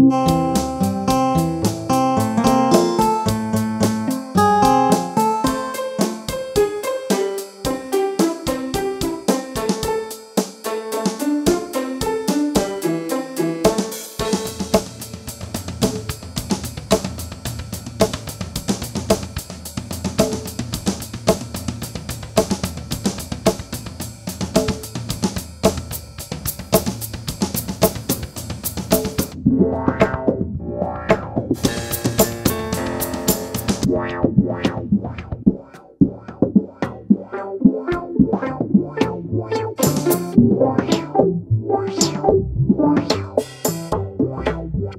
Wow.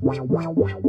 wow, wow, wow.